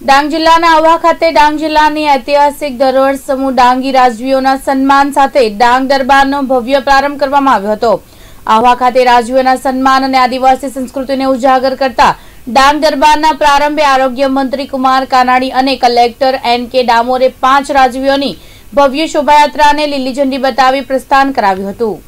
ડાંગ જિલ્લાના આહવા ખાતે ડાંગ જિલ્લાની ઐતિહાસિક ધરોહર સમૂહ ડાંગી રાજવીઓના સન્માન સાથે ડાંગ દરબારનો ભવ્ય પ્રારંભ કરવામાં આવ્યો હતો. આહવા ખાતે રાજવીઓના સન્માન અને આદિવાસી સંસ્કૃતિને ઉજાગર કરતા ડાંગ દરબારના પ્રારંભે આરોગ્ય મંત્રી કુમાર કાનાણી અને કલેક્ટર એન કે ડામોરે પાંચ રાજવીઓની ભવ્ય શોભાયાત્રાને લીલી ઝંડી બતાવી પ્રસ્થાન કરાવ્યું હતું.